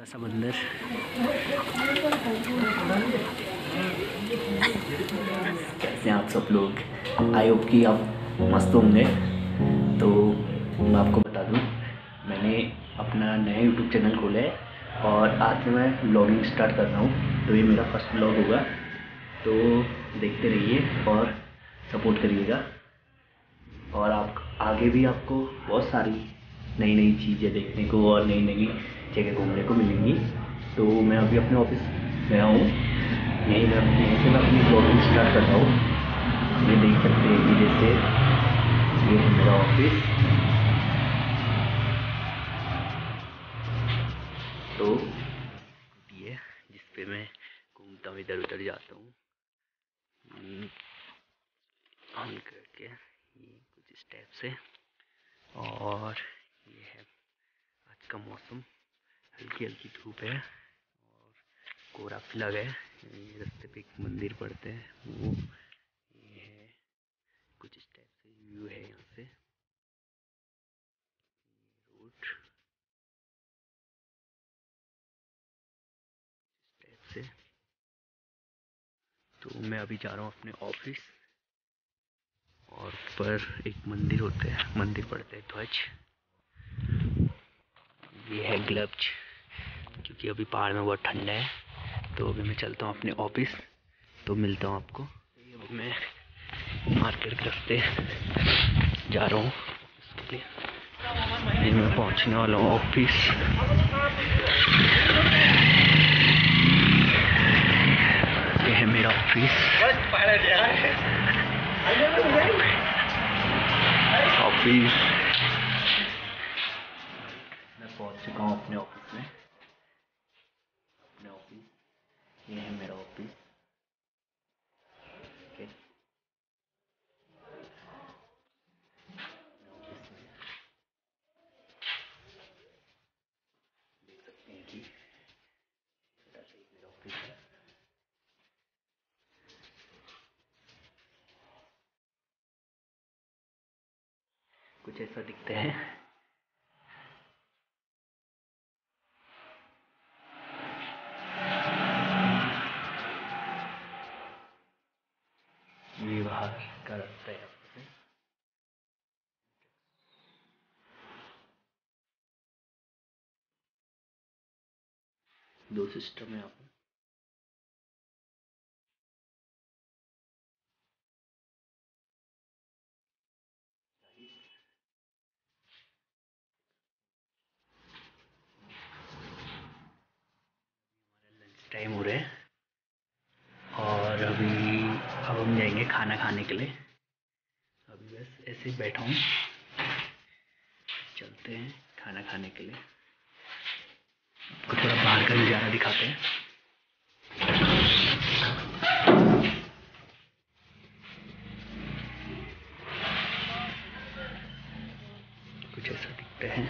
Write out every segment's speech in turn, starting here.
छोटा सा मंदिर। कैसे आप सब लोग? आई होप कि आप मस्त होंगे। तो मैं आपको बता दूँ, मैंने अपना नया यूट्यूब चैनल खोला है और आज से मैं ब्लॉगिंग स्टार्ट कर रहा हूँ। तो ये मेरा फ़र्स्ट ब्लॉग होगा। तो देखते रहिए और सपोर्ट करिएगा। और आप आगे भी आपको बहुत सारी नई नई चीज़ें देखने को और नई नई जगह घूमने को मिलेंगी। तो मैं अभी अपने ऑफ़िस गया हूँ। यहीं मैं यहीं से मैं अपनी ब्लॉगिंग स्टार्ट कर रहा हूँ। ये देख सकते हैं कि जैसे ये है मेरा ऑफ़िस तो ये जिस पे मैं घूमता हूँ, इधर उधर जाता हूँ। ऑन करके ये कुछ स्टेप्स है। और ये है आज का मौसम। हल्की हल्की धूप है और कोहरा भी लगा है। ये रास्ते पे एक मंदिर पड़ते हैं। वो, ये है। कुछ स्टेप से व्यू है यहाँ से। रोड स्टेप से तो मैं अभी जा रहा हूँ अपने ऑफ़िस और पर एक मंदिर होते हैं। मंदिर पड़ते हैं ध्वज। ये है ग्लव्स क्योंकि अभी पहाड़ में बहुत ठंडा है तो अभी मैं चलता हूँ अपने ऑफ़िस तो मिलता हूँ आपको। मैं मार्केट के रास्ते जा रहा हूँ। इसके लिए मैं पहुँचने वाला हूँ ऑफ़िस। ये है मेरा ऑफ़िस। ऑफ़िस मैं पहुँच चुका हूँ अपने ऑफ़िस में अपने ऑफ़िस ये है मेरा ऑफ़िस ओके ऑफ़िस में देख सकते हैं कि छोटा सा एक मेरा ऑफ़िस है कुछ ऐसा दिखते हैं। ये बाहर है दो सिस्टम है। यहाँ पे लंच टाइम हो रहा है और अभी अब हम जाएँगे खाना खाने के लिए। अभी बस ऐसे ही बैठा हूँ। चलते हैं खाना खाने के लिए। आपको थोड़ा बाहर का नज़ारा दिखाते हैं। कुछ ऐसा दिखते हैं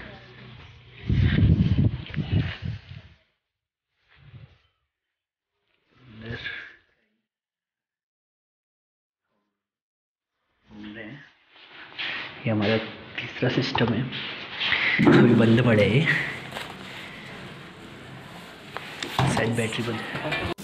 अंदर घूम रहे हैं ये हमारा तीसरा सिस्टम है। अभी बंद पड़े शायद बैटरी बंद।